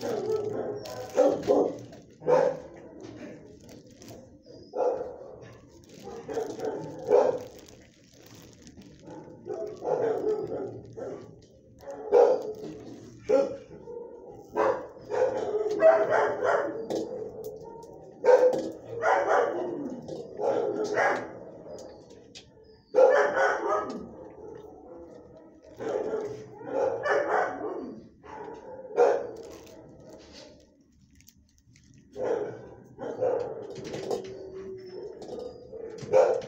Wow, wow, wow. Whoa.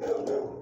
Não, não.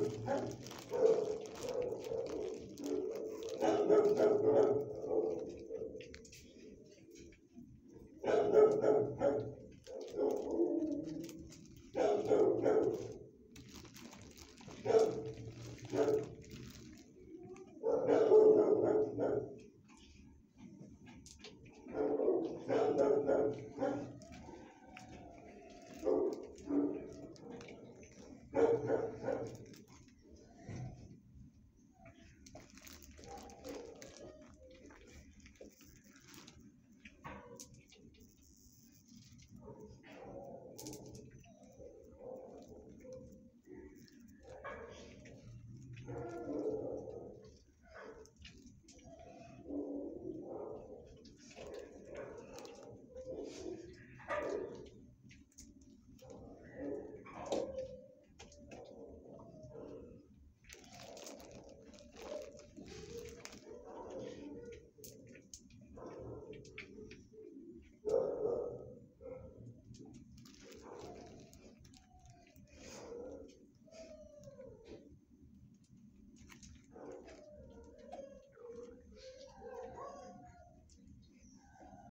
Thank you.